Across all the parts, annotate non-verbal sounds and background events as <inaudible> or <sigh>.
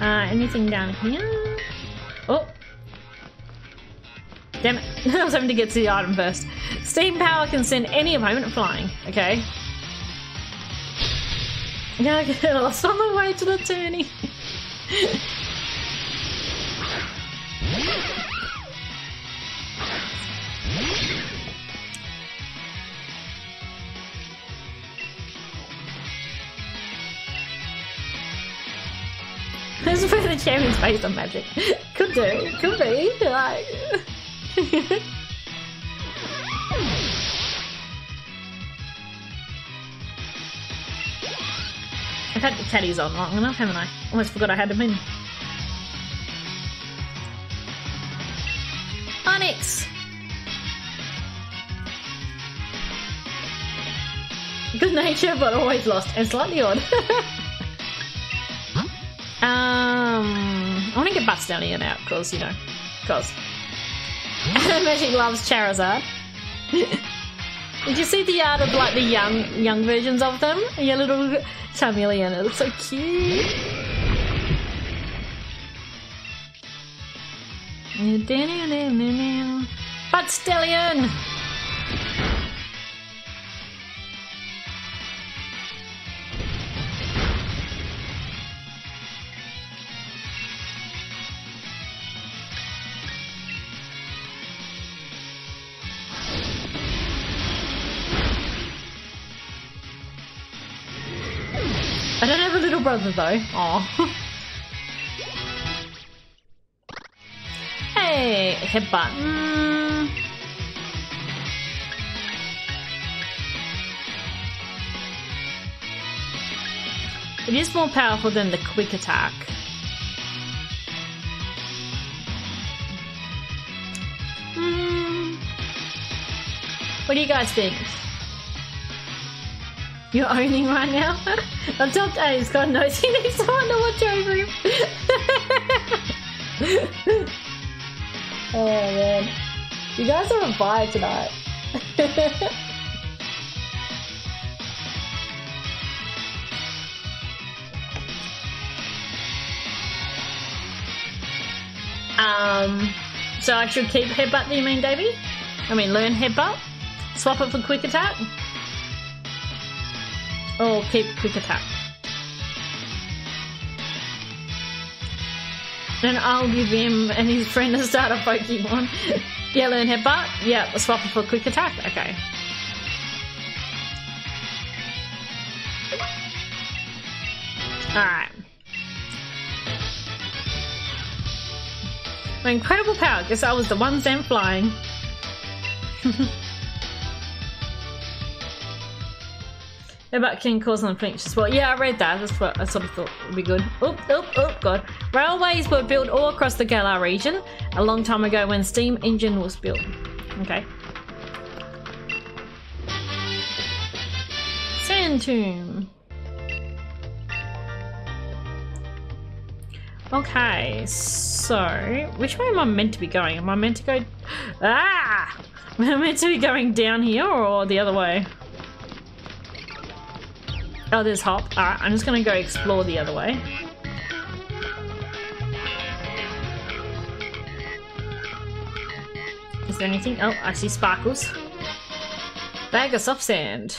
Uh, anything down here? Oh. Damn it. <laughs> I was having to get to the item first. Steam power can send any opponent flying. Okay. Yeah, I get <laughs> lost on the way to the tourney. <laughs> the champion's based on magic. <laughs> Could do, could be. Like. <laughs> I've had the caddies on long enough, haven't I? Almost forgot I had them in. Onyx! Good nature, but always lost and slightly odd. <laughs> um, I want to get here now, because, you know, because. Magic <laughs> loves Charizard. <laughs> Did you see the art of like the young young versions of them? Your little Charmeleon, it looks so cute. <laughs> Butt Stallion! Brother though. Aw. hey, headbutt. Mm. It is more powerful than the quick attack. Hmm. What do you guys think? You're owning right now? On top A's God knows he needs someone to watch over him. oh man. You guys are on fire tonight. <laughs> um, so I should keep headbutt, do you mean, Davey? I mean, learn headbutt? Swap it for quick attack? Or keep quick attack? Then I'll give him and his friend a starter Pokemon. <laughs> yeah, learn headbutt. Yeah, swap it for quick attack. Okay. Alright. My incredible power. Guess I was the one sent flying. <laughs> About King cause on flinch as well. Yeah, I read that. That's what I sort of thought would be good. Oh, oh, oh, God. Railways were built all across the Galar region a long time ago when steam engine was built. Okay. Sand tomb. Okay, so which way am I meant to be going? Am I meant to go? Ah! <laughs> Am I meant to be going down here or the other way? Oh, there's Hop. Alright, I'm just gonna go explore the other way. Is there anything? Oh, I see sparkles. Bag of soft sand.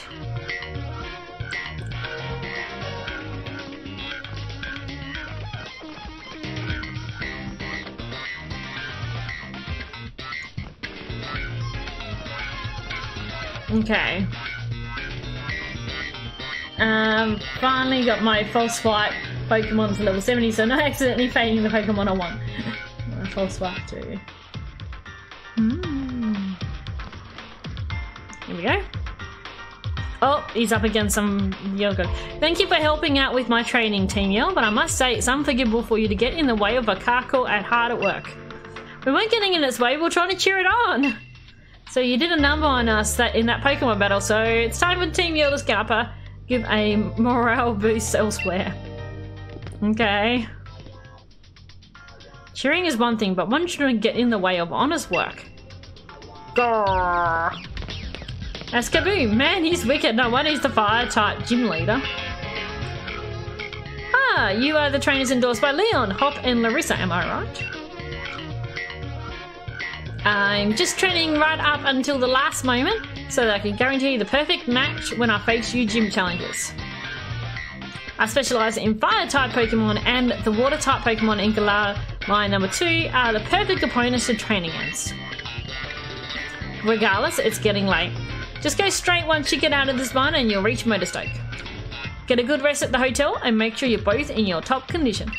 Okay. Um, finally got my false swipe Pokemon to level 70, so not accidentally failing the Pokemon I want. <laughs> my false swipe too. Mm. Here we go. Oh, he's up against some yoga. Thank you for helping out with my training, Team Yell, but I must say it's unforgivable for you to get in the way of a Carkol at hard at work. We weren't getting in its way, we were trying to cheer it on. So you did a number on us that in that Pokemon battle, so it's time for Team Yell to scalper. Give a morale boost elsewhere. Okay. Cheering is one thing, but one shouldn't get in the way of honest work. Grrr. That's Kabu! Man, he's wicked. No wonder he's the fire type gym leader. Ah, you are the trainers endorsed by Leon, Hop, and Larissa, am I right? I'm just training right up until the last moment so that I can guarantee the perfect match when I face you gym challenges. I specialise in fire type Pokemon and the water type Pokemon in Galar Mine number 2 are the perfect opponents to train against. Regardless, it's getting late. Just go straight once you get out of this barn and you'll reach Motostoke. Get a good rest at the hotel and make sure you're both in your top condition.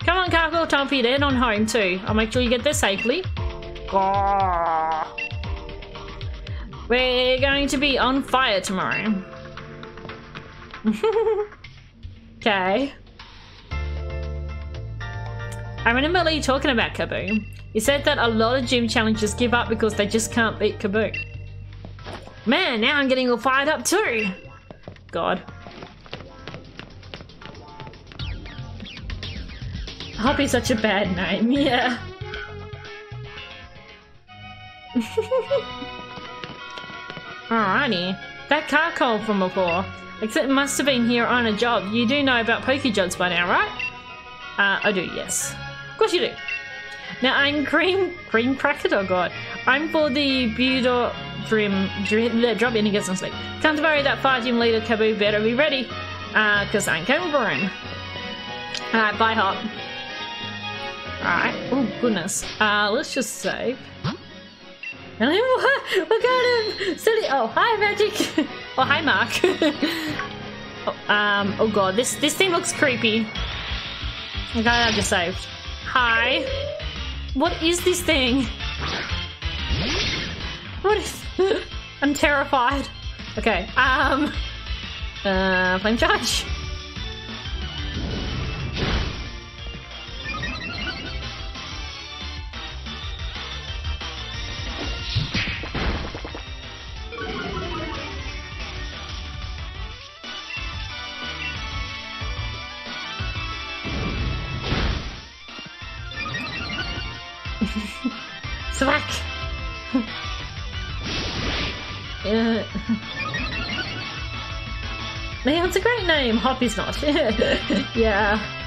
Come on, Cargo, time for you to head on home too. I'll make sure you get there safely. We're going to be on fire tomorrow. <laughs> okay. I remember Lee talking about Kabu. He said that a lot of gym challengers give up because they just can't beat Kabu. Man, now I'm getting all fired up too. God. Hoppy's such a bad name, <laughs> yeah. <laughs> Alrighty. That car called from before. Except it must have been here on a job. You do know about Poke Jobs by now, right? Uh, I do, yes. Of course you do. Now I'm cream cream cracket, oh god. I'm for the Budor Dream The drop in and get some sleep. Can't worry that fire team leader Kabu better be ready. Uh, cause I'm coming for him. Alright, bye Hop. Alright. Oh goodness. Uh let's just save. And of silly? Oh, hi, Magic. <laughs> oh, hi, Mark. <laughs> oh, um. Oh God, this this thing looks creepy. I just saved. Hi. What is this thing? What is? <laughs> I'm terrified. Okay. Um. Uh, flame charge. <laughs> Thwack! <laughs> uh, <laughs> man, it's a great name. Hoppy's not. yeah.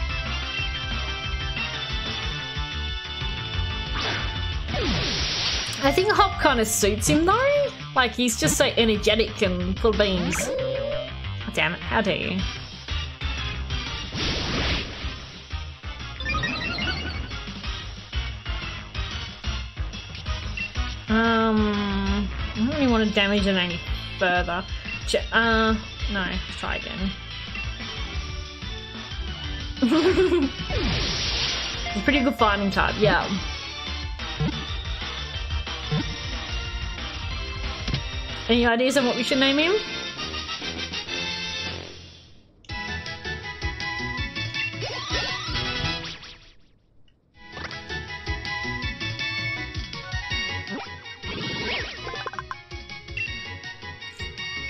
I think Hop kind of suits him though. Like he's just so energetic and full of beans. Damn it! How dare you? Um, I don't really want to damage it any further. Ch uh, no, try again. a <laughs> pretty good fighting type, yeah. Any ideas on what we should name him?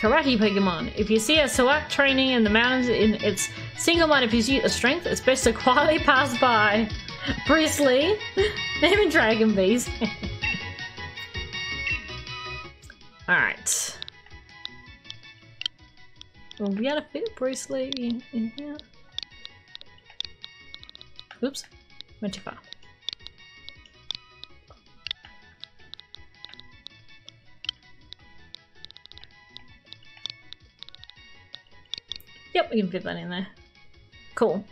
karate Pokemon. If you see a Sawk training in the mountains in its single-minded pursuit of strength, it's best to quietly <laughs> pass by. Bruce <laughs> name Dragon Bees. <laughs> Alright. Will we to fit Bruce Lee in, in here? Oops, went too far. Yep, we can fit that in there. Cool.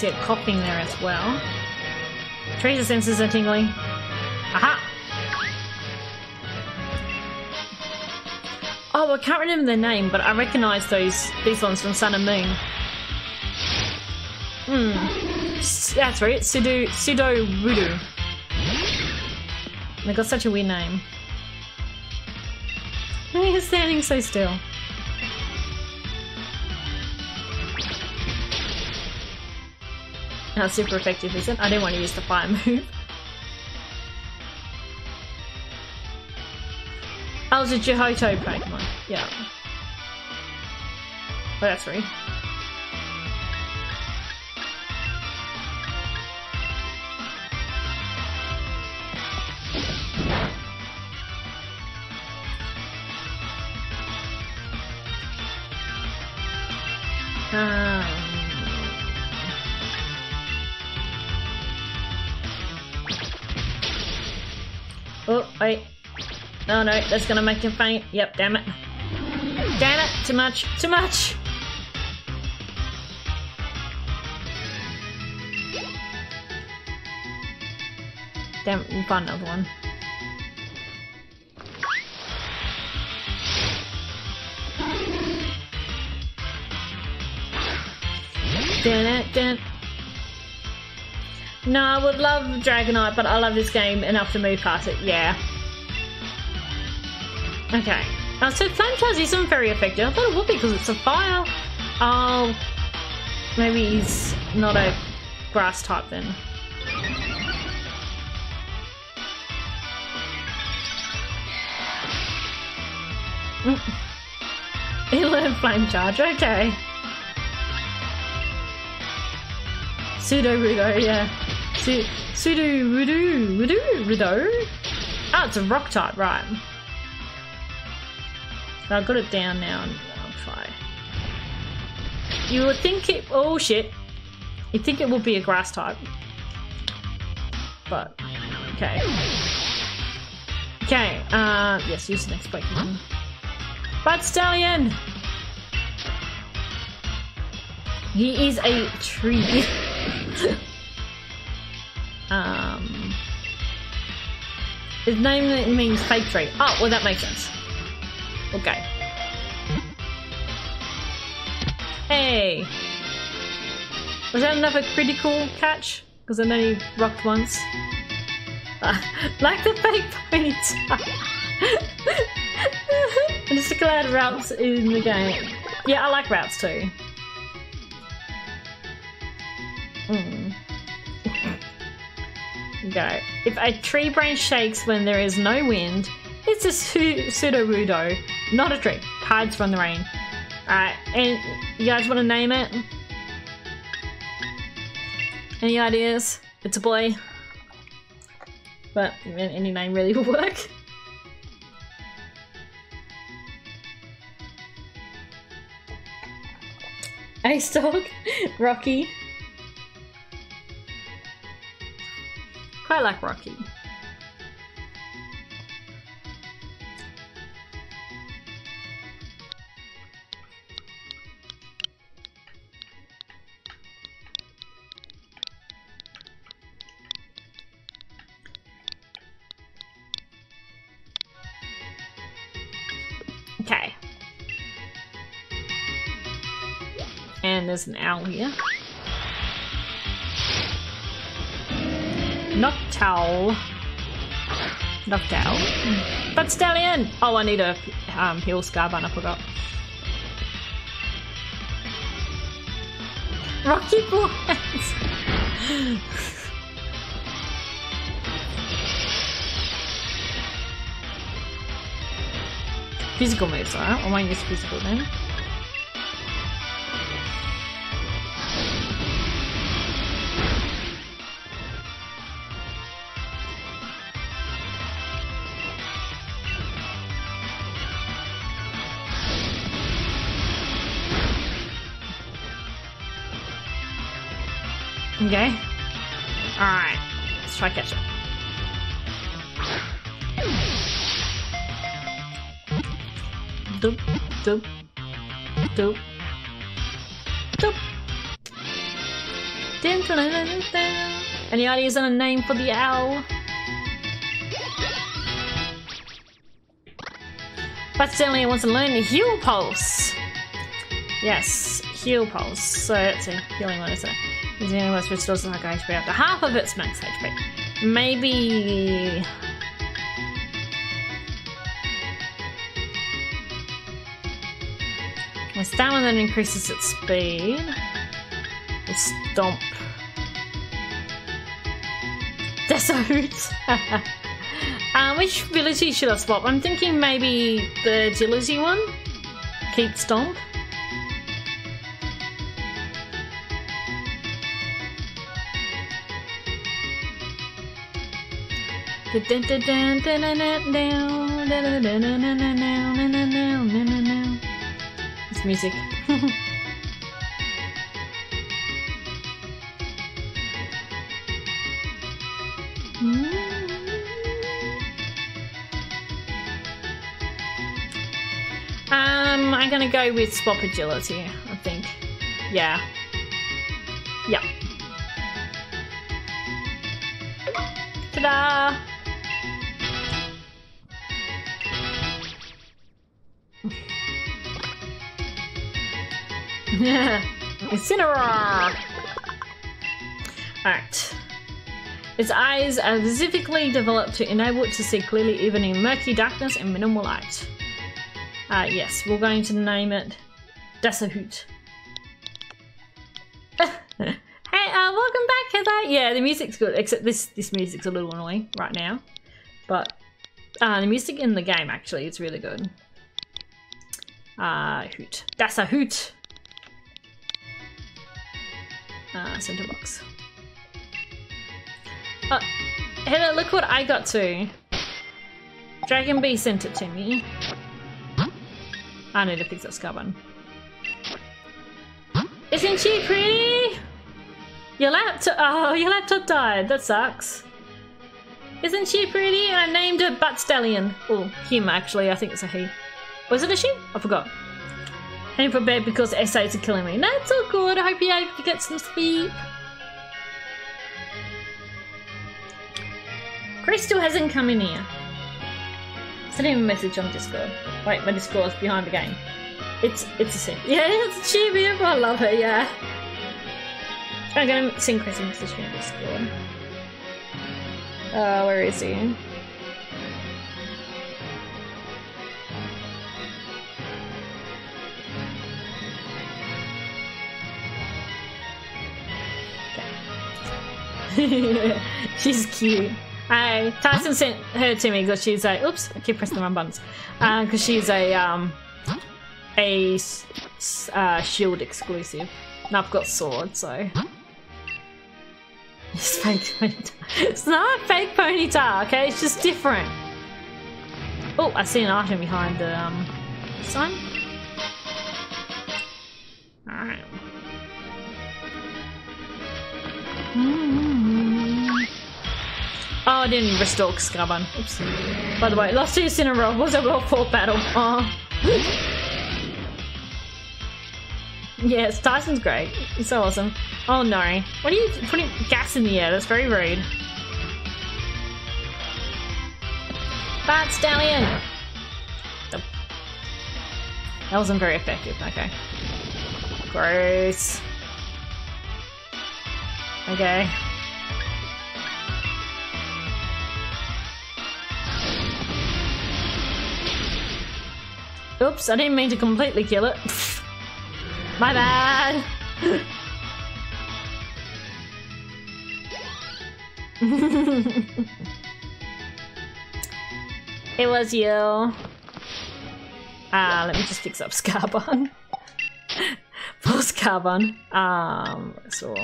See it coughing there as well. Tracer senses are tingling. Aha! Oh, I can't remember the name, but I recognise those these ones from Sun and Moon. Hmm. That's right, Sudo Sudo Voodoo. They got such a weird name. <laughs> He's standing so still. Not super effective, is it? I didn't want to use the fire <laughs> move. Oh, it's a Johto Pokemon. Yeah. Oh, that's right. No, no, that's gonna make him faint. Yep, damn it. Damn it, too much, too much! Damn, we'll find another one. Dun, dun. No, I would love Dragonite, but I love this game enough to move past it. Yeah. Okay. So Flame isn't very effective. I thought it would be because it's a fire. Oh, maybe he's not a grass type then. Mm. <laughs> He learned Flame Charge. Okay. Pseudo Rudo, yeah. Pseudo Rudo, Rudo, Rudo. Oh, it's a rock type, right. I've got it down now and I'll try. You would think it, oh shit. You'd think it would be a grass type. But, okay. Okay, uh, yes, use the next Pokemon. Butt Stallion! He is a tree. <laughs> um, his name means fake tree. Oh, well that makes sense. Okay. Hey! Was that another critical catch? Because I know he rocked once. <laughs> Like the fake ponytail. <laughs> I'm just glad routes in the game. Yeah, I like routes too. Mm. Go. If a tree branch shakes when there is no wind, it's a su Sudowoodo, not a tree. Hides from the rain. Alright, and you guys want to name it? Any ideas? It's a boy. But any name really <laughs> will work. Ace Dog, <laughs> Rocky. Quite like Rocky. There's an owl here. Noctowl. Noctowl. Butt Stallion! Oh, I need a um, heal Scarbun, I forgot. Rocky Boys! physical moves, alright? I won't use physical then. Okay. Alright. Let's try catch up. Doop, doop, doop, doop. Any ideas on a name for the owl? But certainly wants to learn the heal pulse. Yes, heal pulse. So it's a healing one, isn't it? Is any of restores like HP after half of its max HP. Maybe My stamina then increases its speed. The stomp. <laughs> Desert. <laughs> um, which ability should I swap? I'm thinking maybe the agility one. Keep stomp. It's music. Um, I'm gonna go with swap agility, I think. Yeah. Yeah. Ta-da! <laughs> Incineroar! Alright. Its eyes are specifically developed to enable it to see clearly even in murky darkness and minimal light. Uh, yes, we're going to name it Dasahoot. <laughs> hey, uh, welcome back, Heather. Yeah, the music's good, except this this music's a little annoying right now. But uh, the music in the game, actually, it's really good. Uh, hoot. Dasahoot. Uh, center box. Oh, Heather, look what I got to. Dragon Bee sent it to me. I need to fix that scar button. Isn't she pretty? Your laptop- oh, your laptop died. That sucks. Isn't she pretty? I named her Butt Stallion. Oh, him actually. I think it's a he. Was it a she? I forgot. Heading for bed because essays are killing me. That's all good. I hope you're able to get some sleep. Chris still hasn't come in here. Send him a message on Discord. Wait, my Discord's behind the game. It's it's a sin. <laughs> Yeah, it's a Chibi. I love her. Yeah. I'm gonna sing Chris a message on Discord. Uh, where is he? <laughs> she's cute. I, Tyson sent her to me because she's a. Oops, I keep pressing the wrong buttons. Because uh, she's a um a uh, shield exclusive, and I've got sword, so. <laughs> It's fake ponytail. It's not a fake ponytail, okay? It's just different. Oh, I see an item behind the um sign. Alright. Oh, I didn't restore Scaban. Oops. By the way, lost two in a row. Was a well fought battle. Oh. yes, Tyson's great. He's so awesome. Oh no. What are you putting gas in the air? That's very rude. Butt Stallion! That wasn't very effective. Okay. Gross. Okay. Oops, I didn't mean to completely kill it. My bad. it was you. Ah, uh, let me just fix up Scarbon. <laughs> Post Carbon. Um, so.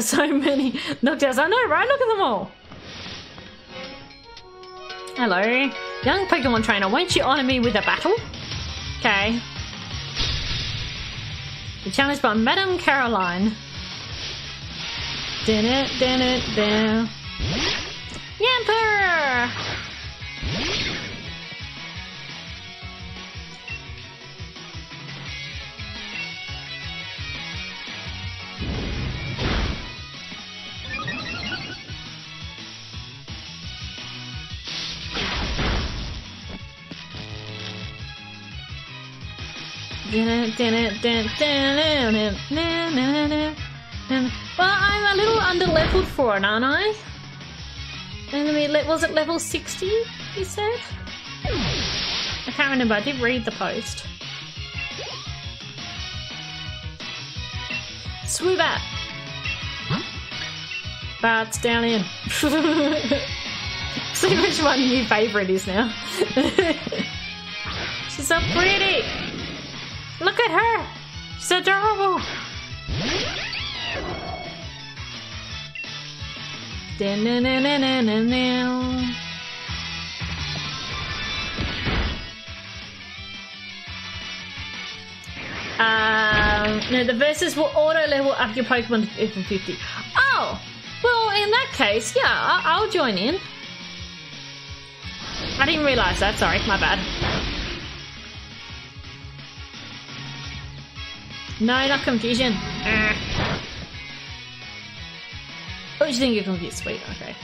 <laughs> So many Noctis. I know, right? Look at them all. Hello. Young Pokemon trainer, won't you honor me with a battle? Okay. The challenge by Madame Caroline. Din it, din it, din. Yamper! Well, I'm a little under leveled for it, aren't I? Was it level 60, you said? I can't remember, I did read the post. Swoop up! Swoobat! down in. <laughs> See which one your favourite is now. <laughs> She's so pretty! Look at her! She's adorable! Um, no, the verses will auto level up your Pokemon to level 50. Oh! Well, in that case, yeah, I- I'll join in. I didn't realise that, sorry, my bad. No, not confusion. Uh. Oh, you think you're confused? Sweet, okay.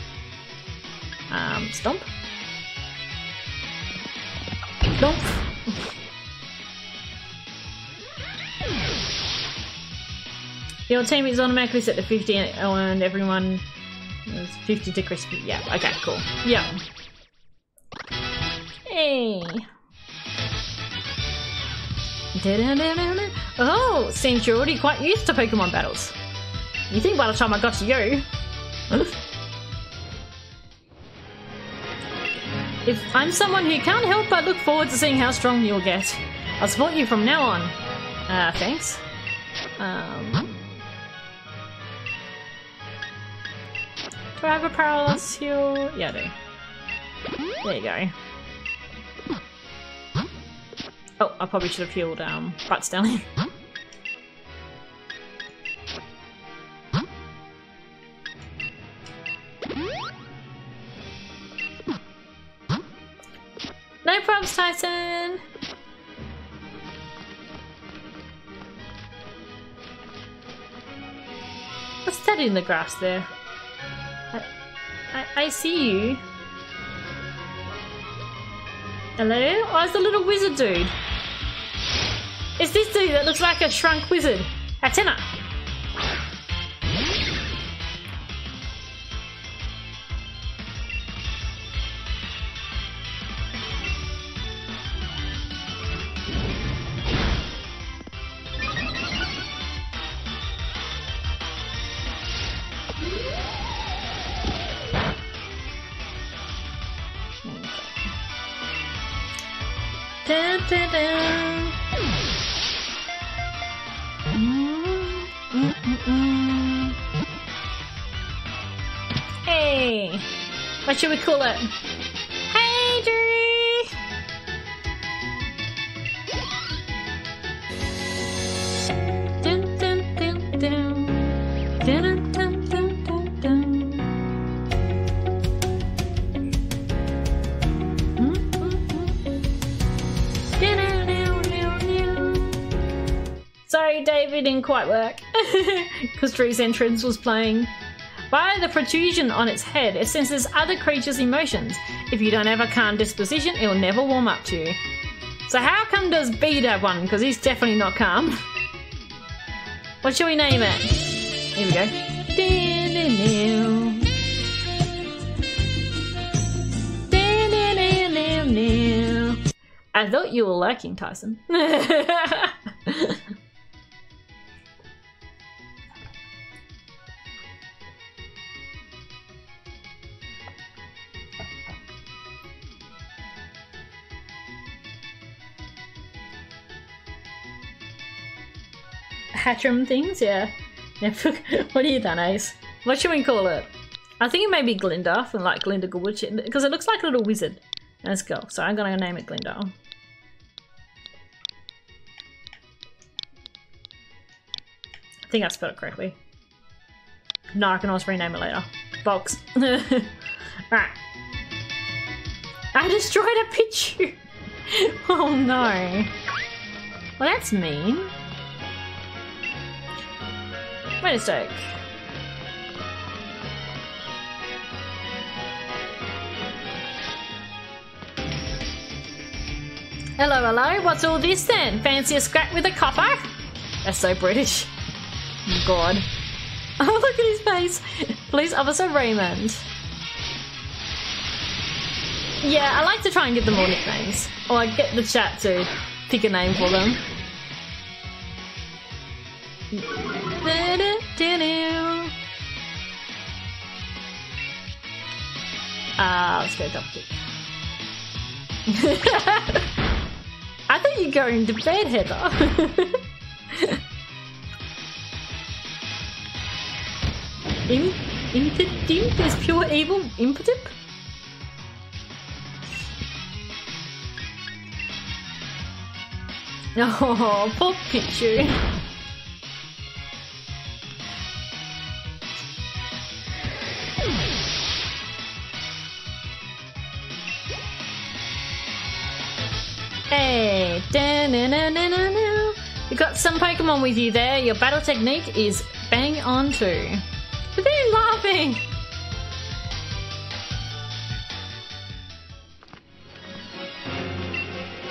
Um, stomp. Stomp. <laughs> Your team is automatically set to 50 and everyone is 50 to crispy. Yeah, okay, cool. Yeah. Hey. Oh, seems you're already quite used to Pokemon battles. You think by the time I got to you. If I'm someone who can't help but look forward to seeing how strong you'll get. I'll support you from now on. Uh, thanks. Um, do I have a paralysis heal? Yeah, I do. There you go. Oh, I probably should have healed um, Butt Stallion. No problems, Tyson! What's that in the grass there? I, I, I see you. Hello? Oh, it's the little wizard dude. It's this dude that looks like a shrunk wizard. Hatenna. It? Hey, Drew. Dun, dun, dun, dun. Dun, dun, dun, dun, dun. Sorry, David didn't quite work <laughs> because Drew's entrance was playing. By the protrusion on its head, it senses other creatures' emotions. If you don't have a calm disposition, it will never warm up to you. So how come does Bede have one? Because he's definitely not calm. What shall we name it? Here we go. I thought you were lurking, Tyson. Hatcham things, yeah. <laughs> What are you Ace? What should we call it? I think it may be Glinda from like Glinda Goodwitch because it looks like a little wizard. Let's go. So I'm gonna name it Glinda. I think I spelled it correctly. No, I can always rename it later. Box. <laughs> Alright. I destroyed a Pichu! <laughs> oh no. Well, that's mean. A. Hello, hello. What's all this then? Fancy a scrap with a copper? That's so British. Oh, God. <laughs> Oh, look at his face. Police Officer Raymond. Yeah, I like to try and give them all nicknames. Or I get the chat to pick a name for them. Ah, let's go kick. <laughs> I thought you'd go into bed, Heather. In Impidimp is pure evil Impidimp? <laughs> Oh, poor Pichu. You got some Pokemon with you there. Your battle technique is bang on. Look at him laughing.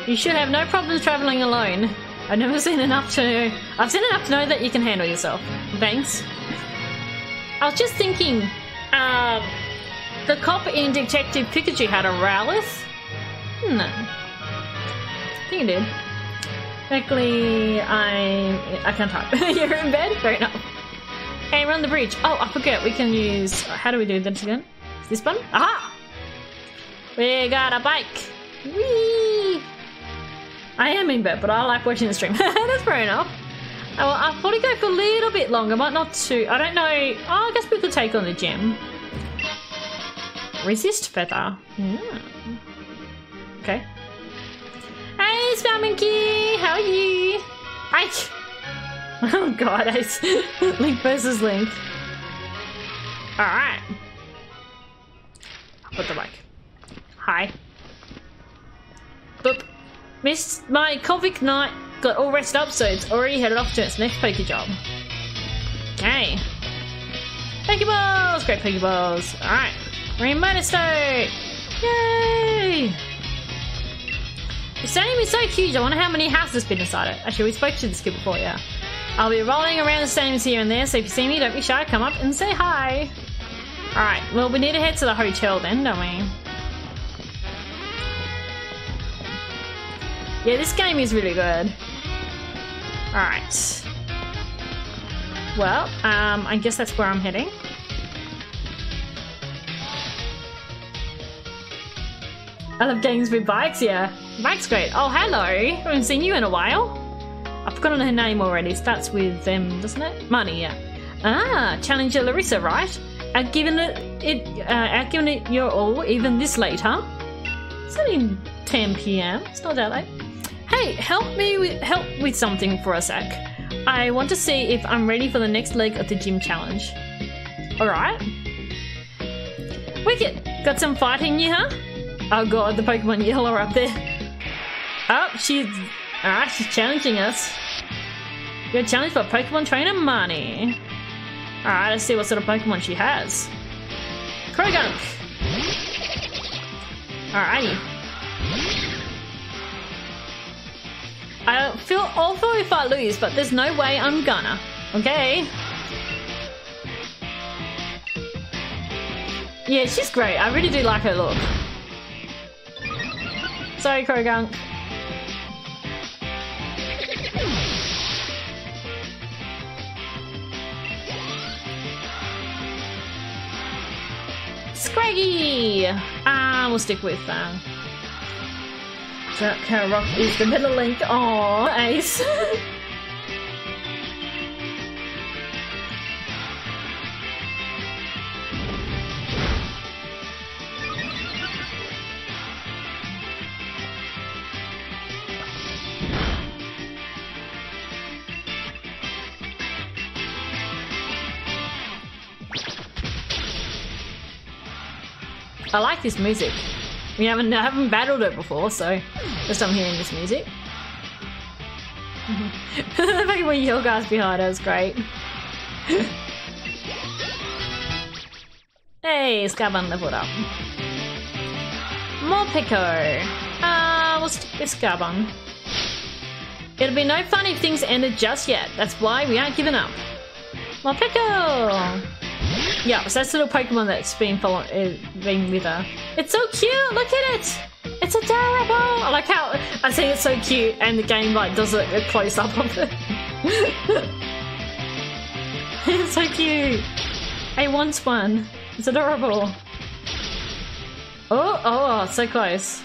You should have no problems traveling alone. I've never seen enough to. I've seen enough to know that you can handle yourself. Thanks. I was just thinking, uh, the cop in Detective Pikachu had a Growlithe? No. I think it did. Luckily, I I can't type. <laughs> You're in bed? Fair enough. Hey, run the bridge. Oh, I forget. We can use. How do we do this again? Is this button? Aha! We got a bike. Whee! I am in bed, but I like watching the stream. <laughs> That's fair enough. Well, I'll probably go for a little bit longer, but not too. I don't know. Oh, I guess we could take on the gym. Resist feather. Hmm. Okay. Hey, Spellmonkey! How are you? Ike! <laughs> Oh god, it's <laughs> Link versus Link. Alright. Put the mic. Hi. Boop. Missed my Corviknight got all rested up, so it's already headed off to its next Poke job. Okay. Pokeballs! Great Pokeballs. Alright. Rainbow State! Yay! The stadium is so huge, I wonder how many houses fit inside it. Actually, we spoke to this kid before, yeah. I'll be rolling around the stadiums here and there, so if you see me, don't be shy, come up and say hi. Alright, well, we need to head to the hotel then, don't we? Yeah, this game is really good. Alright. Well, um, I guess that's where I'm heading. I love games with bikes, yeah. Bike's great. Oh, hello. I haven't seen you in a while. I've forgotten her name already. It Starts with um, doesn't it? Marnie, yeah. Ah, Challenger Larissa, right? I've given it, it uh, I've given it your all, even this late, huh? It's only 10 p.m. It's not that late. Hey, help me with help with something for a sec. I want to see if I'm ready for the next leg of the gym challenge. All right. Wicked. Got some fighting you, huh? Oh god, the Pokemon Yellow are up there. Oh, she's alright. She's challenging us. You're challenged by Pokemon trainer Marnie. Alright, let's see what sort of Pokemon she has. Croagunk! Alrighty. I feel awful if I lose, but there's no way I'm gonna. Okay? Yeah, she's great. I really do like her look. Sorry, Croagunk. Scraggy! Ah, we'll stick with that. uh, Rock is the middle link. Aww, Ace. <laughs> I like this music. We haven't I haven't battled it before, so just I'm hearing this music. <laughs> the fact when Yelgar's behind us, great. <laughs> hey, Scaban leveled up. Morpeko. Uh, we'll stick with Scaban. It'll be no fun if things ended just yet. That's why we aren't giving up. Morpeko! Yeah, so that's the little Pokemon that's been following, uh, been with her. It's so cute. Look at it. It's adorable. I like how I say it's so cute, and the game like does a, a close up of it. <laughs> it's so cute. I want one. It's adorable. Oh, oh, so close.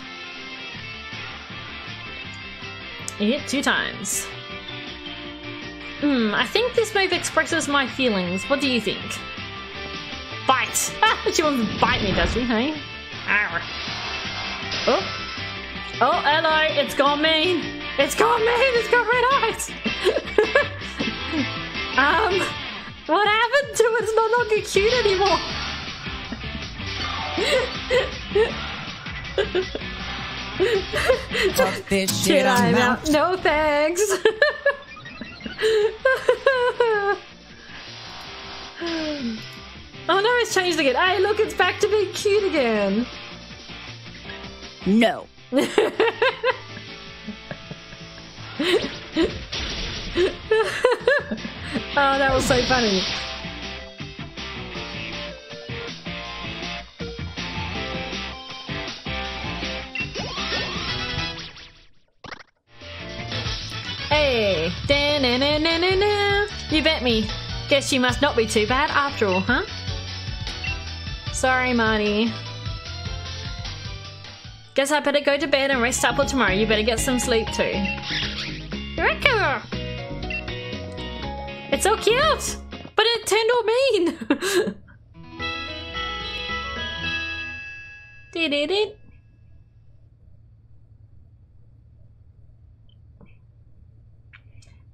You hit two times. Hmm, I think this move expresses my feelings. What do you think? Ah, <laughs> she wants to bite me, does she, hey? Arr. Oh. Oh, hello, it's gone mean. It's gone mean, it's got red eyes. <laughs> um, what happened to it? It's not looking cute anymore. <laughs> Fuck this shit, I'm out. No thanks. Oh no, it's changed again. Hey, look, it's back to being cute again. No. <laughs> Oh, that was so funny. Hey, da-na-na-na-na-na. you bet me. Guess you must not be too bad after all, huh? Sorry, Marty. Guess I better go to bed and rest up for tomorrow. You better get some sleep too. Eureka! It's so cute! But it turned all mean! <laughs> Did it?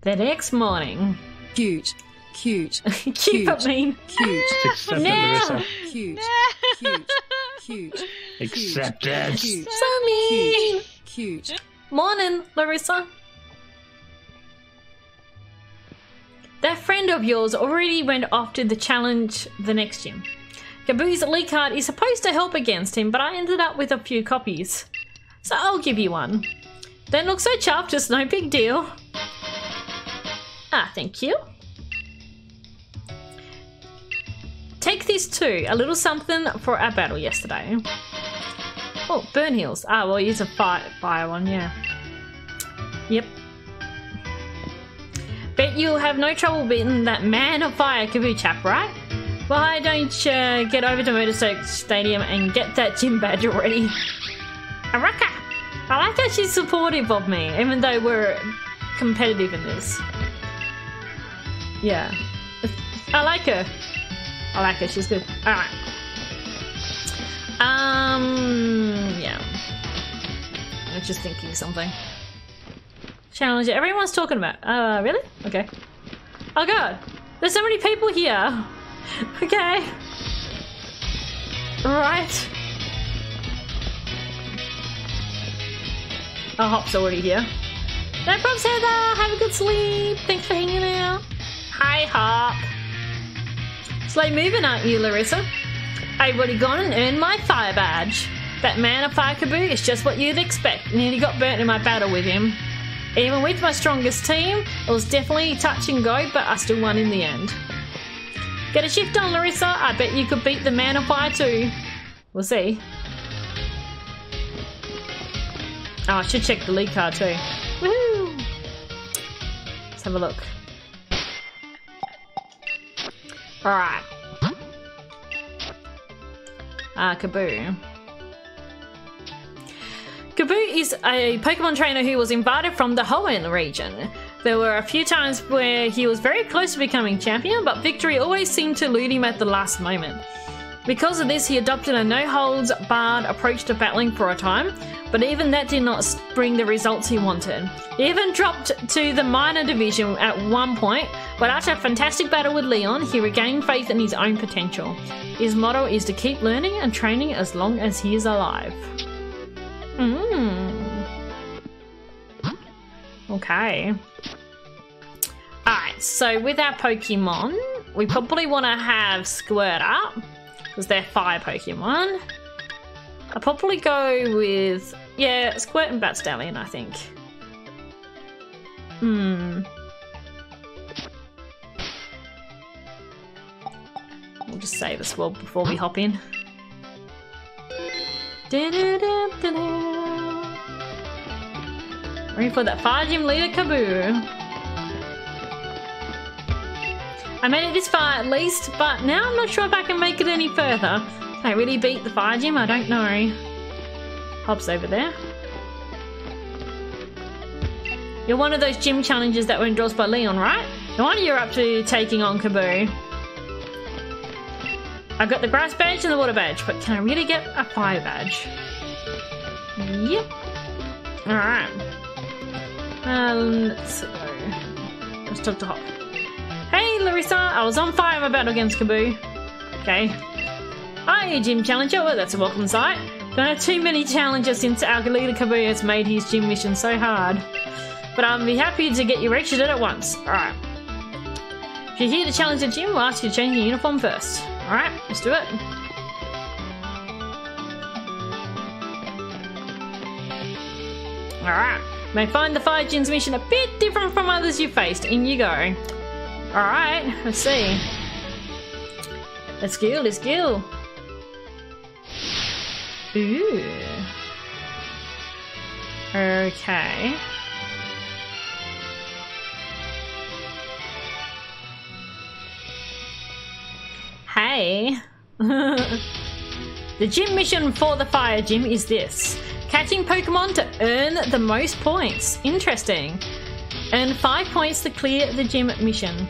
The next morning. Cute. Cute. <laughs> cute, it mean. Cute. <laughs> Accept No. it, Larissa. Cute. Cute. Cute. Accept it. Cute. So mean! Cute. Morning, Larissa. That friend of yours already went off to the challenge the next gym. Kabu's Elite card is supposed to help against him, but I ended up with a few copies. So I'll give you one. Don't look so chuffed, just no big deal. Ah, thank you. Take this too, a little something for our battle yesterday. Oh, burn heals. Ah, well, use a fire, fire one, yeah. Yep. Bet you'll have no trouble beating that man of fire Kabu chap, right? Why don't you uh, get over to Motostoke Stadium and get that gym badge already? Araka! I like that she's supportive of me, even though we're competitive in this. Yeah. I like her. I like her, she's good. Alright. Um, yeah. I'm just thinking something. Challenge everyone's talking about. Uh, really? Okay. Oh god, there's so many people here. <laughs> Okay. Right. Oh, Hop's already here. No problems, Heather. Have a good sleep. Thanks for hanging out. Hi, Hop. Slow moving, aren't you, Larissa? I've already gone and earned my fire badge. That man of fire Kabu is just what you'd expect. Nearly got burnt in my battle with him. Even with my strongest team, it was definitely touch and go, but I still won in the end. Get a shift on, Larissa. I bet you could beat the man of fire too. We'll see. Oh, I should check the lead card too. Woohoo! Let's have a look. Alright. Ah, Kabu. Kabu is a Pokemon trainer who was invited from the Hoenn region. There were a few times where he was very close to becoming champion, but victory always seemed to elude him at the last moment. Because of this, he adopted a no holds barred approach to battling for a time, but even that did not bring the results he wanted. He even dropped to the minor division at one point, but after a fantastic battle with Leon, he regained faith in his own potential. His motto is to keep learning and training as long as he is alive. Mm. Okay. Alright, so with our Pokemon, we probably want to have Squirtle, because they're fire Pokemon. I'll probably go with, yeah, Squirt and Butt Stallion, I think. Hmm. We'll just save as well before we hop in. Ready for that fire gym leader Kabu. I made it this far at least, but now I'm not sure if I can make it any further. Can I really beat the fire gym? I don't know. Hop's over there. You're one of those gym challenges that were endorsed by Leon, right? No wonder you're up to taking on Kabu. I've got the grass badge and the water badge, but can I really get a fire badge? Yep. Alright. Um, let's go. Let's talk to Hop. Hey, Larissa! I was on fire in my battle against Kabu. Okay. Hi, Gym Challenger. Well, that's a welcome sight. Don't have too many challenges since our leader Kabu has made his gym mission so hard. But I'll be happy to get you registered at once. Alright. If you're here to challenge the gym, we'll ask you to change your uniform first. Alright, let's do it. Alright. May find the fire gym's mission a bit different from others you've faced. In you go. Alright, let's see. Let's go, let's go. Ooh. Okay. Hey. <laughs> the gym mission for the fire gym is this. Catching Pokemon to earn the most points. Interesting. Earn 5 points to clear the gym mission.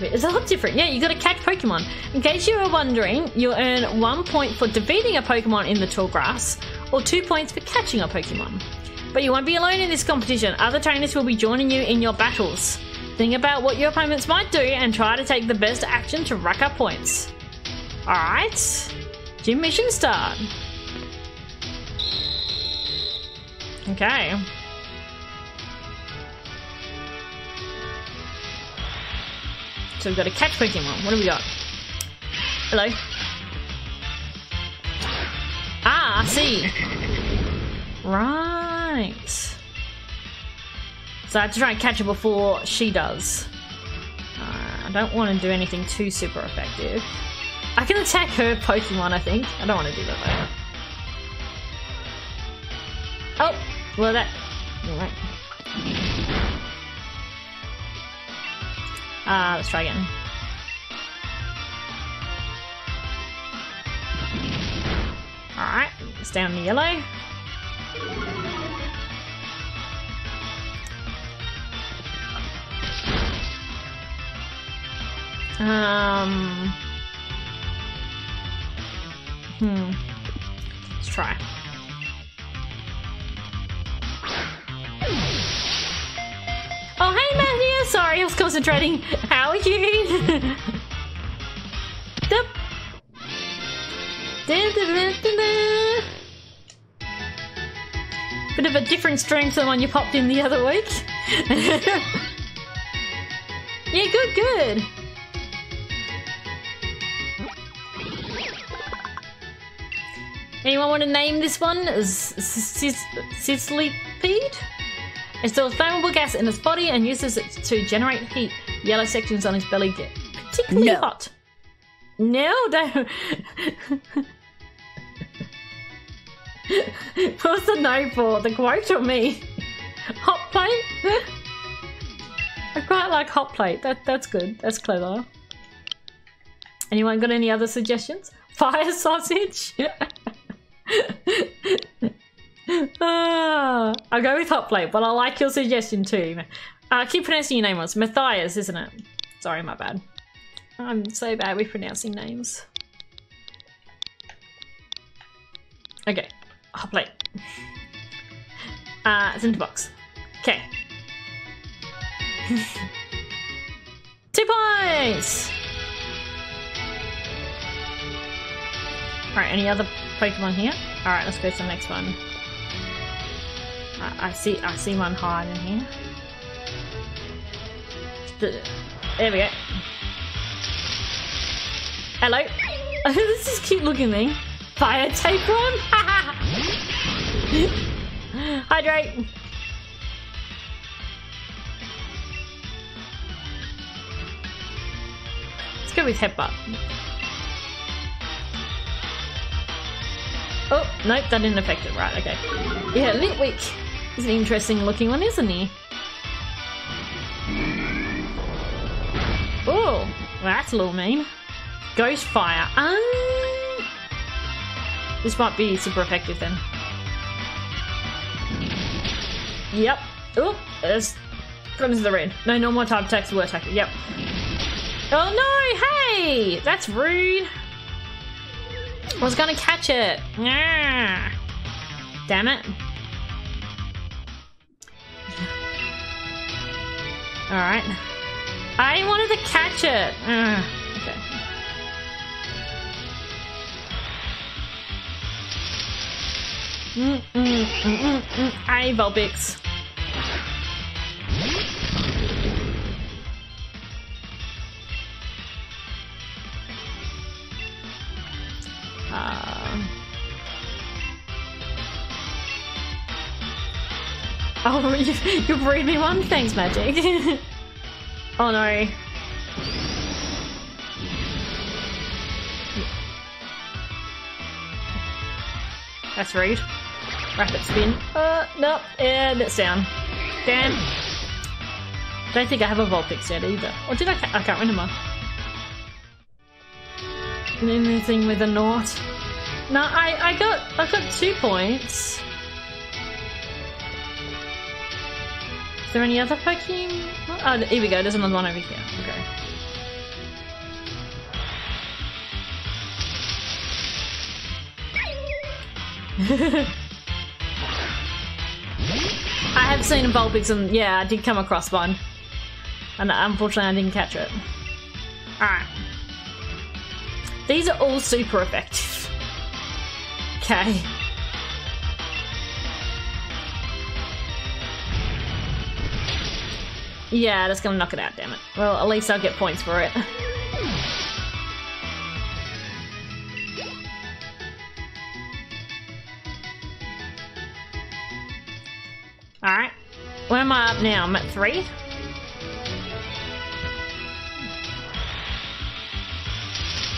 It's a lot different. Yeah, you gotta catch Pokemon. In case you were wondering, you'll earn 1 point for defeating a Pokemon in the tall grass, or 2 points for catching a Pokemon. But you won't be alone in this competition. Other trainers will be joining you in your battles. Think about what your opponents might do and try to take the best action to rack up points. Alright. Gym mission start. Okay. So we've got a catch Pokemon. What do we got? Hello. Ah, I see. Right. So I have to try and catch her before she does. Uh, I don't want to do anything too super effective. I can attack her Pokemon, I think. I don't want to do that though. Oh, well that... Alright. Uh, let's try again. Alright, stay on the yellow. Um. Hmm. Let's try. Oh, hey, Matthew! Sorry, I was concentrating. How are you? <laughs> Bit of a different stream to the one you popped in the other week. <laughs> yeah, good, good. Anyone want to name this one? Sizzlypede? It stores flammable gas in its body and uses it to generate heat. Yellow sections on his belly get particularly No. hot. No, don't. <laughs> What's the no for? The quote or me? Hot plate? I quite like hot plate. That that's good. That's clever. Anyone got any other suggestions? <laughs> Fire sausage? <laughs> ah, I'll go with hot plate, but I like your suggestion too. Uh, keep pronouncing your name was Matthias, isn't it? Sorry, my bad. I'm so bad with pronouncing names. Okay, hot plate. Uh, it's in the box. Okay. <laughs> Two points! Alright, any other Pokemon here? Alright, let's go to the next one. I, I see I see one hiding here. The- there we go. Hello. this is cute looking thing. Fire tapeworm? <laughs> Hydrate. Let's go with headbutt. Oh, nope, that didn't affect it. Right, okay. Yeah, Litwick is an interesting looking one, isn't he? Oh, that's a little mean. Ghost Fire. Um, this might be super effective then. Yep. Oh, comes to the red. No, normal type attacks will attack it. Yep. Oh no! Hey, that's rude. Was gonna catch it. Damn it. Alright. I wanted to catch it. Ah, okay. Mm, mm, mm, mm, mm. Vulpix. Oh, <laughs> you, breed me one? Thanks, Magic. <laughs> oh no. That's rude. Rapid spin. Uh, nope, and it's down. Damn. Don't think I have a Vulpix yet either. Or did I? I can't remember. Anything with a naught? No, I, I got I got two points. Is there any other Pokemon? Oh, here we go. There's another one over here. Okay. <laughs> I have seen a Vulpix and yeah, I did come across one. And unfortunately I didn't catch it. Alright. These are all super effective. <laughs> Okay. Yeah, that's gonna knock it out, damn it. Well, at least I'll get points for it. <laughs> Alright. Where am I up now? I'm at three?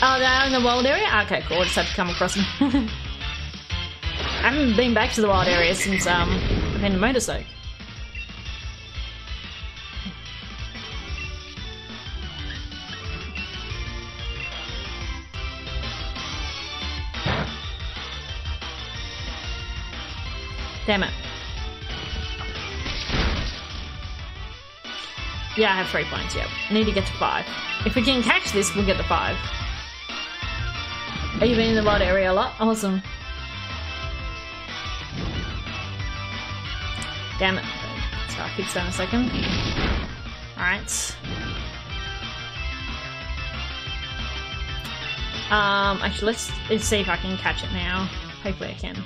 Oh, they're in the wild area? Okay, cool. I just had to come across them. <laughs> I haven't been back to the wild area since um, I've been in Motostoke. Damn it. Yeah, I have three points, yep. Need to get to five. If we can catch this, we'll get to five. Are you been in the wild area a lot? Awesome. Damn it. So I'll fix that in a second. Alright. Um, actually, let's, let's see if I can catch it now. Hopefully I can.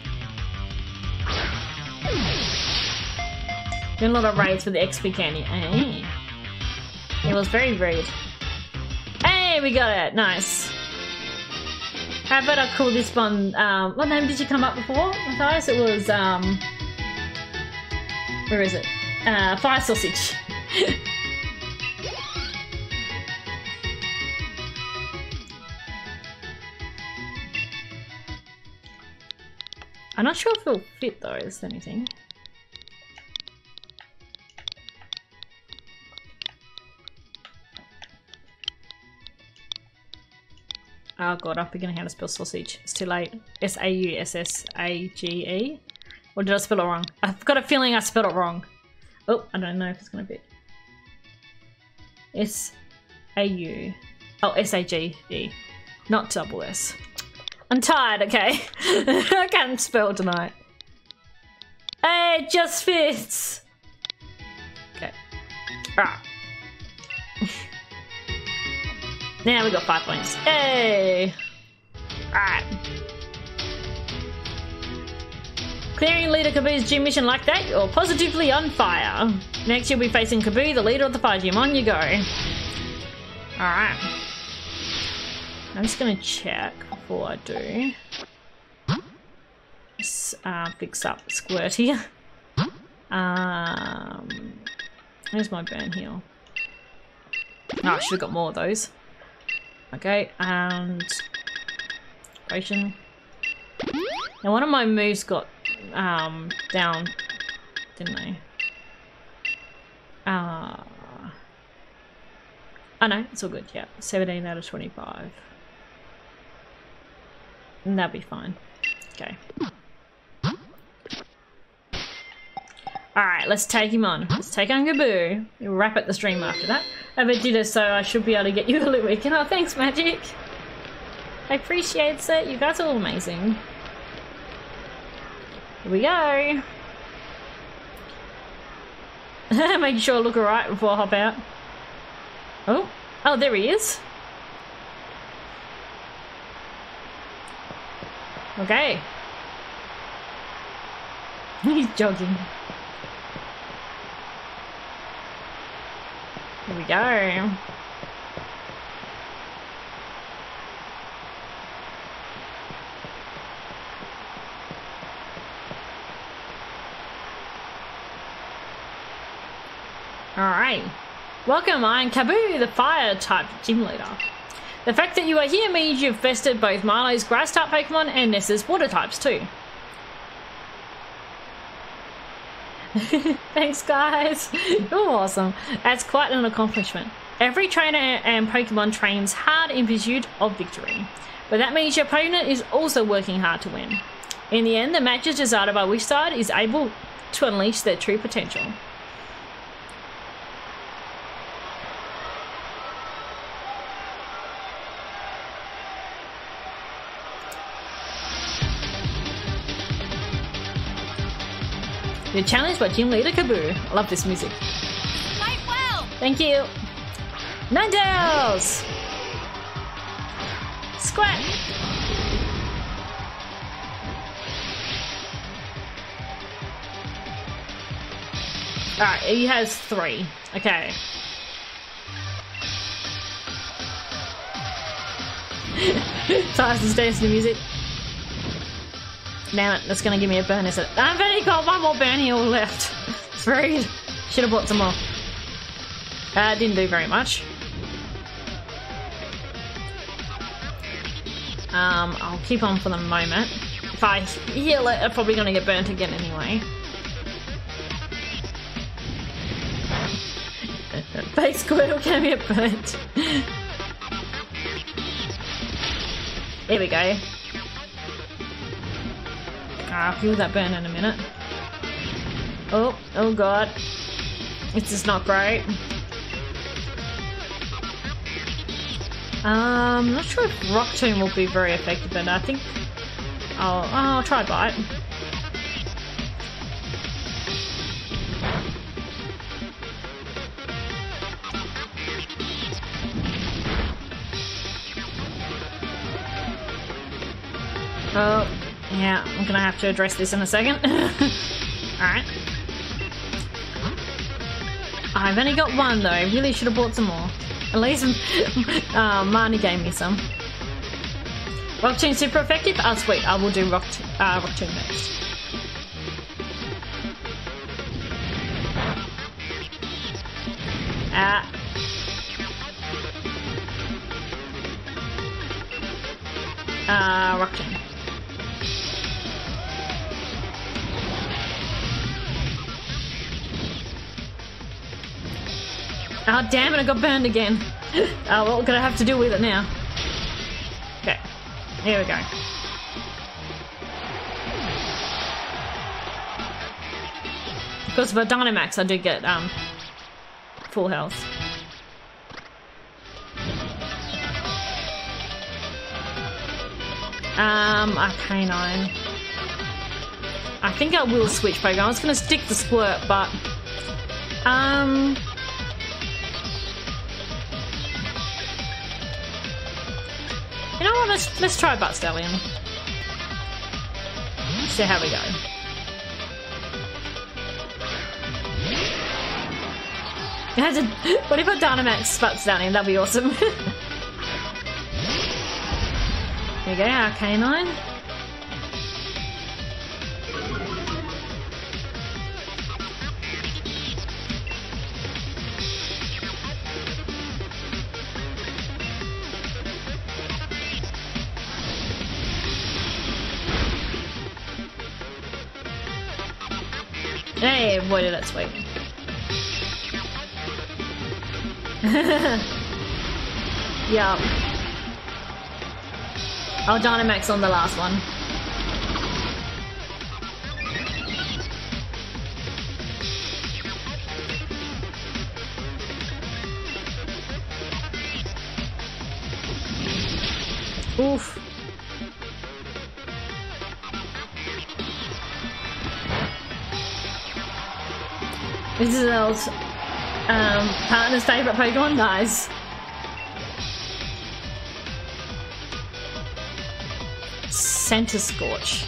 Doing a lot of raids for the XP candy. Hey. It was very rude. Hey, we got it. Nice. How about I call this one, um, what name did you come up before, Matthias? It was, um, where is it? Uh, Fire Sausage. <laughs> I'm not sure if it'll fit though, is anything. Oh god, I'm forgetting how to spell sausage. It's too late. S-A-U-S-S-A-G-E. Or did I spell it wrong? I've got a feeling I spelled it wrong. Oh, I don't know if it's gonna be. S-A-U. Oh, S-A-G-E. Not double S. I'm tired, okay? <laughs> I can't spell tonight. Hey, it just fits! Okay. Ah. <laughs> now we got five points. Hey! Alright. Clearing leader Kabu's gym mission like that, you're positively on fire. Next you'll be facing Kabu, the leader of the fire gym. On you go. Alright. I'm just gonna check before I do. Uh, fix up Squirty. Um, where's my burn heal? Oh, I should have got more of those. Okay, and potion. Now one of my moves got um down, didn't they? Uh Oh no, it's all good, yeah. 17 out of 25. And that'll be fine. Okay. Alright, let's take him on. Let's take on Kabu. We'll wrap up the stream after that. Have a ditto, so I should be able to get you a little weekend. Oh, thanks, Magic. I appreciate it. You guys are all amazing. Here we go. <laughs> Make sure I look alright before I hop out. Oh, oh, there he is. Okay. He's jogging. Here we go. Alright. Welcome, I'm Kabu, the fire type gym leader. The fact that you are here means you've vested both Marlo's grass type Pokemon and Nessa's water types too. <laughs> Thanks guys, <laughs> you're awesome. That's quite an accomplishment. Every trainer and Pokemon trains hard in pursuit of victory. But that means your opponent is also working hard to win. In the end, the match is decided by which side is able to unleash their true potential. You're challenged by Gym Leader Kabu. I love this music. Fight well! Thank you. Ninetales! Squat! Alright, he has three. Okay. <laughs> Tyson's dancing to the music. Damn it, that's gonna give me a burn, is it? I've only got one more burn heal left. <laughs> It's rude. Should have bought some more. Uh, didn't do very much. Um, I'll keep on for the moment. If I heal it, I'm probably gonna get burnt again anyway. <laughs> Fake Squirtle can get burnt. <laughs> there we go. I'll feel that burn in a minute. Oh, oh god. This is not great. Um, not sure if Rock Tomb will be very effective, but I think I'll, I'll try Bite. Oh, yeah, I'm gonna have to address this in a second. <laughs> Alright. I've only got one though, I really should have bought some more. At least <laughs> uh, Marnie gave me some. Rock Tomb super effective? Oh sweet, I will do Rock, uh, Rock Tomb next. Ah. Oh damn it, I got burned again. <laughs> Oh, well, we're gonna have to do with it now. Okay, here we go. Because of a Dynamax, I did get um full health. Um, a canine. I think I will switch Pokemon. I was gonna stick the squirt, but um. You know what? Let's let's try Butt Stallion. Let's see how we go. Imagine, what if I Dynamax Butt Stallion? That'd be awesome. <laughs> There you go, Arcanine. Did <laughs> yeah. I'll Dynamax on the last one. This is um, partner's favorite Pokemon. Nice. Centiskorch.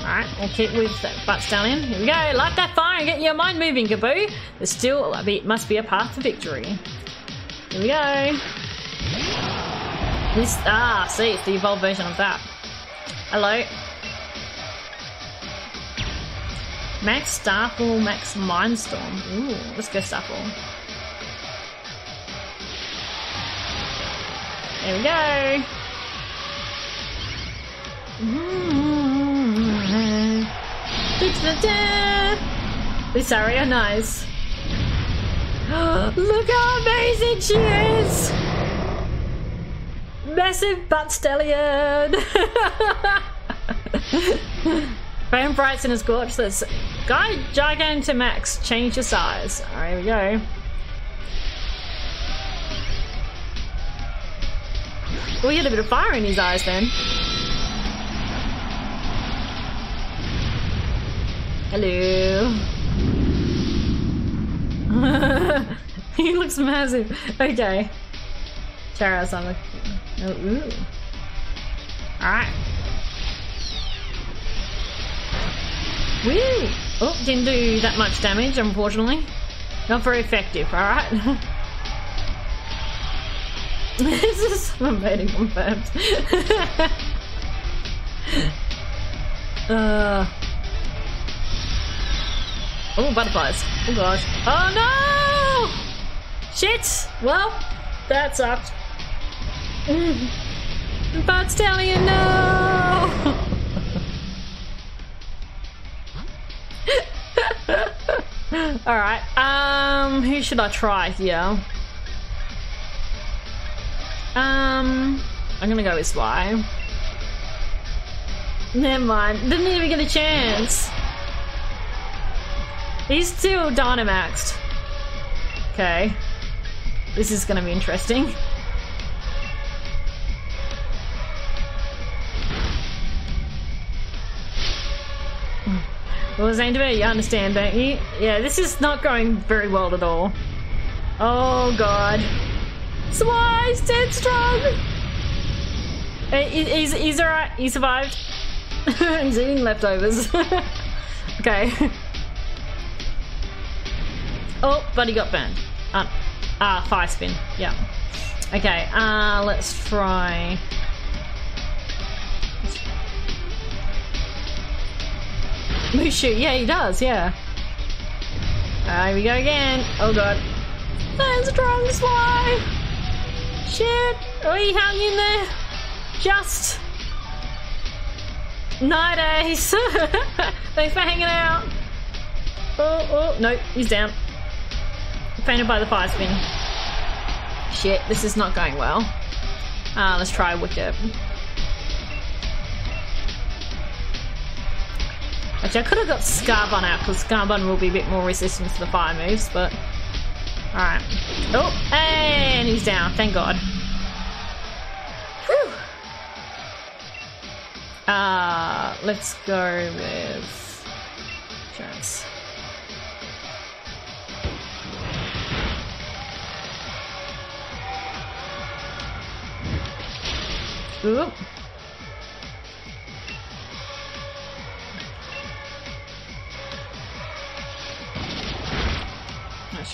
Alright, we'll keep with that butts down in. Here we go. Light that fire and get your mind moving, Kabu. There's still must be a path to victory. Here we go. This ah, see, it's the evolved version of that. Hello. Max Starfall, Max Mindstorm. Ooh, let's go Starfall. There we go. This area, nice. Look how amazing she is! Massive butt stallion! <laughs> Bone Brights in his gorge says, Guy Gigantamax, change your size. Alright, here we go. Oh, we had a bit of fire in his eyes then. Hello. <laughs> he looks massive. Okay. Oh, ooh. Alright. Woo! Oh, didn't do that much damage, unfortunately. Not very effective, alright? <laughs> this is mating confirmed. <laughs> uh. Oh, butterflies. Oh gosh. Oh no! Shit! Well, that sucked. <laughs> Butt Stallion, no! <laughs> Alright, um, who should I try here? Um, I'm gonna go with Sly. Never mind, didn't even get a chance. He's still Dynamaxed. Okay. This is gonna be interesting. What was to me? You understand, don't you? Yeah, this is not going very well at all. Oh god. Swice dead strong! He's, he's alright, he survived. <laughs> he's eating leftovers. <laughs> okay. Oh, buddy got burned. Uh, ah, fire spin. Yeah. Okay, uh, let's try... Mushu, yeah, he does, yeah. Uh, here we go again. Oh god. That's strong slide! Shit! He hung in there. Just. Night Ace! <laughs> Thanks for hanging out. Oh, oh, no, he's down. Fainted by the fire spin. Shit, this is not going well. Uh, let's try Wicket. I could have got Scarbun out because Scarbun will be a bit more resistant to the fire moves, but. Alright. Oh, and he's down, thank god. Whew. Uh, let's go with. Jones. Oop.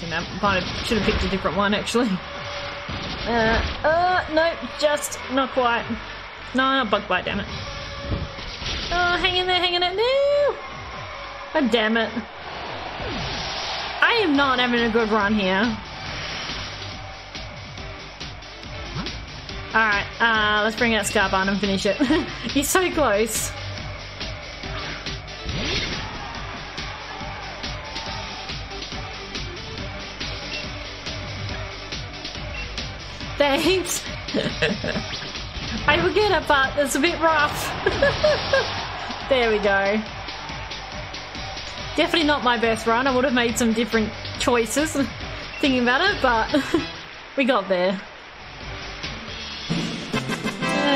No, might have, should have picked a different one, actually. Uh, uh, no, just not quite. No, not bug bite, damn it. Oh, hang in there, hang in there. No! God damn it. I am not having a good run here. Alright, uh, let's bring out Scarbun and finish it. <laughs> He's so close. Thanks. I forget get but it's a bit rough. <laughs> there we go. Definitely not my best run. I would have made some different choices <laughs> thinking about it, but <laughs> we got there.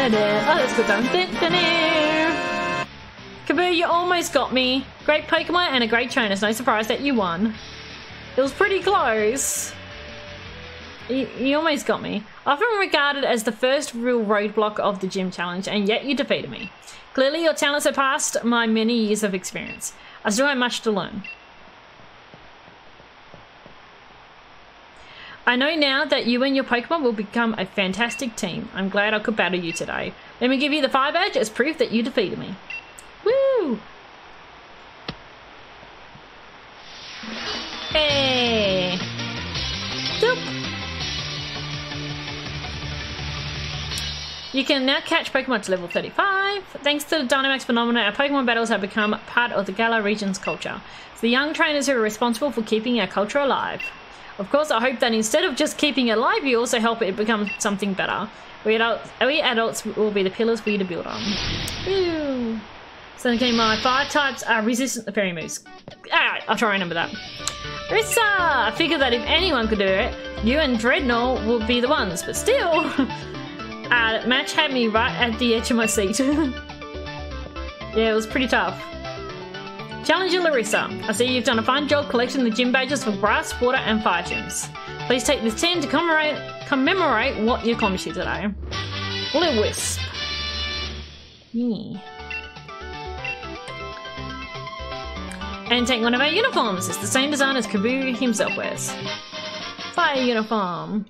Oh, that's good time. Kabu, you almost got me. Great Pokemon and a great trainer. It's no surprise that you won. It was pretty close. You, you almost got me. Often regarded as the first real roadblock of the gym challenge, and yet you defeated me. Clearly, your talent surpassed my many years of experience. I still have much to learn. I know now that you and your Pokemon will become a fantastic team. I'm glad I could battle you today. Let me give you the fire badge as proof that you defeated me. Woo! Hey! Zoop. You can now catch Pokemon to level 35. Thanks to the Dynamax phenomena, our Pokemon battles have become part of the Galar region's culture. It's the young trainers who are responsible for keeping our culture alive. Of course, I hope that instead of just keeping it alive, you also help it become something better. We adults, we adults will be the pillars for you to build on. Woo. So okay, my fire types are resistant to fairy moves. Alright, I'll try and remember that. Rissa! I figured that if anyone could do it, you and Drednaw would be the ones, but still! <laughs> uh, match had me right at the edge of my seat. <laughs> yeah, it was pretty tough. Challenger Larissa, I see you've done a fine job collecting the gym badges for brass, water, and fire gyms. Please take this 10 to commemorate, commemorate what you accomplished today. Blue Wisp. Yeah. And take one of our uniforms. It's the same design as Kabu himself wears. Fire uniform.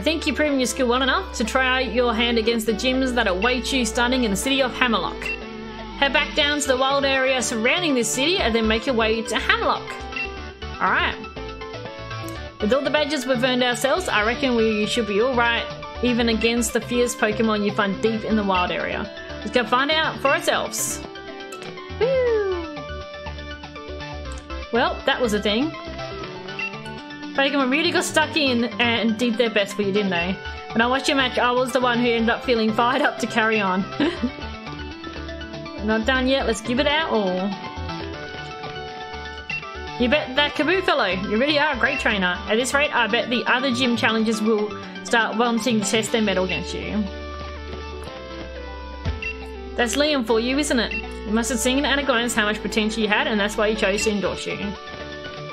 I think you've proven your skill well enough to try out your hand against the gyms that await you starting in the city of Hammerlocke. Head back down to the wild area surrounding this city and then make your way to Hammerlocke. Alright. With all the badges we've earned ourselves, I reckon we should be alright even against the fierce Pokemon you find deep in the wild area. Let's go find out for ourselves. Woo! Well, that was a thing. Pokemon really got stuck in and did their best for you, didn't they? When I watched your match, I was the one who ended up feeling fired up to carry on. <laughs> Not done yet, let's give it our all. You bet that Kabu fellow, you really are a great trainer. At this rate, I bet the other gym challengers will start wanting to test their mettle against you. That's Liam for you, isn't it? You must have seen at a how much potential you had, and that's why he chose to endorse you.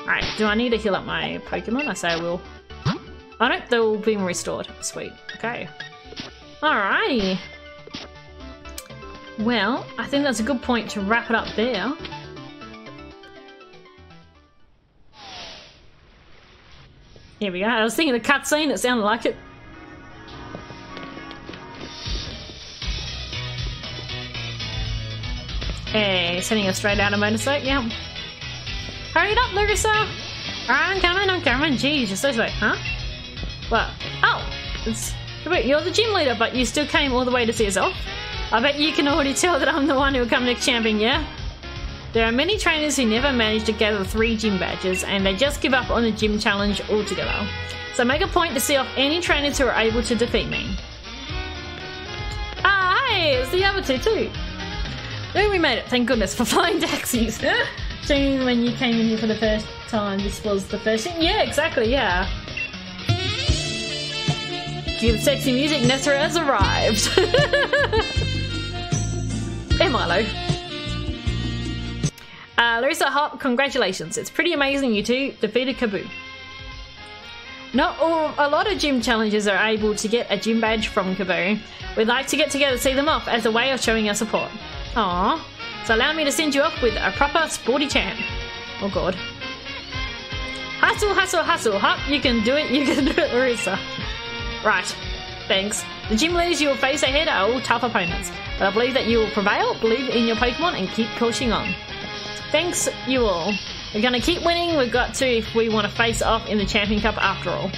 Alright, do I need to heal up my Pokemon? I say I will. Oh no, they're all being restored. Sweet. Okay. Alrighty. Well, I think that's a good point to wrap it up there. Here we go. I was thinking the cutscene, it sounded like it. Hey, sending us straight out of Motostoke, yeah. Hurry up, Larissa! I'm coming, I'm coming. Jeez, you're so slow, huh? What? Oh, it's, wait, you're the gym leader, but you still came all the way to see us off? I bet you can already tell that I'm the one who'll come next champion, yeah? There are many trainers who never manage to gather three gym badges and they just give up on the gym challenge altogether. So make a point to see off any trainers who are able to defeat me. Ah, hey, it's the other two too. Oh, we made it, thank goodness, for flying <laughs> taxis. Soon when you came in here for the first time, this was the first thing? Yeah, exactly, yeah. The sexy music, Nessa has arrived. <laughs> hey Milo. Uh, Larissa Hop, congratulations. It's pretty amazing you two defeated Kabu. Not all, a lot of gym challenges are able to get a gym badge from Kabu. We'd like to get together to see them off as a way of showing our support. Aww. So allow me to send you off with a proper sporty chant. Oh god. Hustle, hustle, hustle. Hop, you can do it, you can do it, Larissa. Right. Thanks. The gym leaders you will face ahead are all tough opponents, but I believe that you will prevail, believe in your Pokemon, and keep pushing on. Thanks, you all. We're gonna keep winning, we've got to if we want to face off in the Champion Cup after all.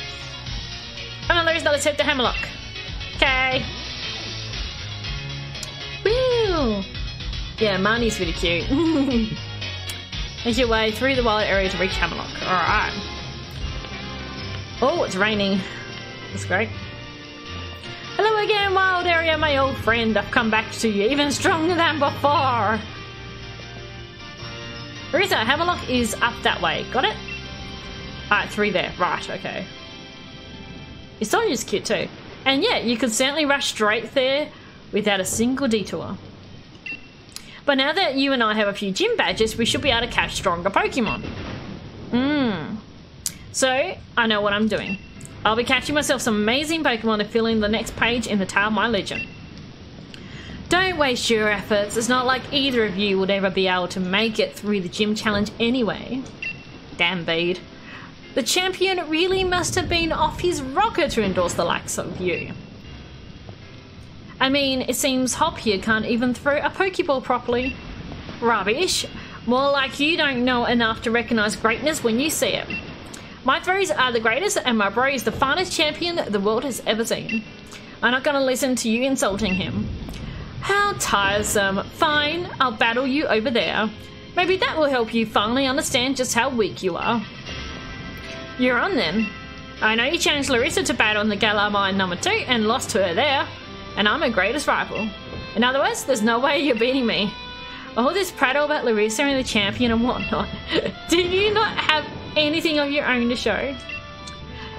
Come on, Larissa, let's head to Hammerlocke. Okay. Woo! Yeah, Marnie's really cute. <laughs> Make your way through the wild area to reach Hammerlocke. Alright. Oh, it's raining. That's great. Hello again, wild area, my old friend. I've come back to you even stronger than before. Rita, Hammerlocke is up that way. Got it? Alright, three there. Right, okay. Your Sonia's cute too. And yeah, you could certainly rush straight there without a single detour. But now that you and I have a few gym badges, we should be able to catch stronger Pokemon. Mmm. So, I know what I'm doing. I'll be catching myself some amazing Pokemon to fill in the next page in the Tale of My Legend. Don't waste your efforts. It's not like either of you would ever be able to make it through the gym challenge anyway. Damn Bede. The champion really must have been off his rocker to endorse the likes of you. I mean, it seems Hop here can't even throw a Pokeball properly. Rubbish. More like you don't know enough to recognise greatness when you see it. My throws are the greatest, and my bro is the finest champion the world has ever seen. I'm not gonna listen to you insulting him. How tiresome. Fine, I'll battle you over there. Maybe that will help you finally understand just how weak you are. You're on then. I know you changed Larissa to battle in the Galar Mine number two and lost to her there, and I'm her greatest rival. In other words, there's no way you're beating me. All this prattle about Larissa and the champion and whatnot. <laughs> Do you not have anything of your own to show?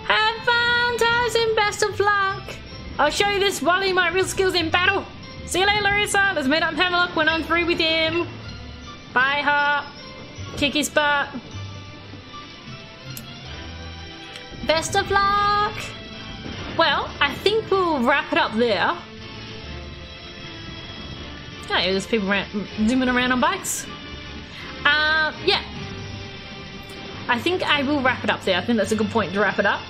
Have fun, Taz, best of luck. I'll show you this Wally my real skills in battle. See you later, Larissa. Let's meet up and when I'm through with him. Bye, Hop. Kick his butt. Best of luck. Well, I think we'll wrap it up there. Oh, yeah, there's people around, zooming around on bikes. Uh, yeah. I think I will wrap it up there. I think that's a good point to wrap it up.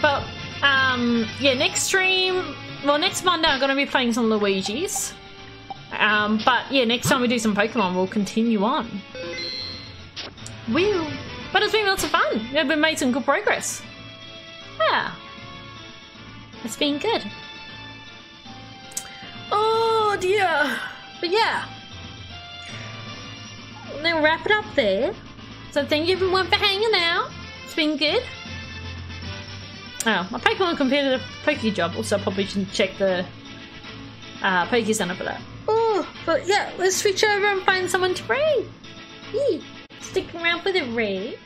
But, um, yeah, next stream, well, next Monday I'm going to be playing some Luigi's. Um, but yeah, next time we do some Pokemon, we'll continue on. Woo! But it's been lots of fun. Yeah, We've made some good progress. Yeah. It's been good. Oh dear. But yeah. Now wrap it up there. So thank you everyone for hanging out. It's been good. Oh, my Pokemon competitive Poke Job. Also, probably should check the uh, Poke Center for that. Oh, but yeah, let's switch over and find someone to raid. Yee. Stick around for the raid.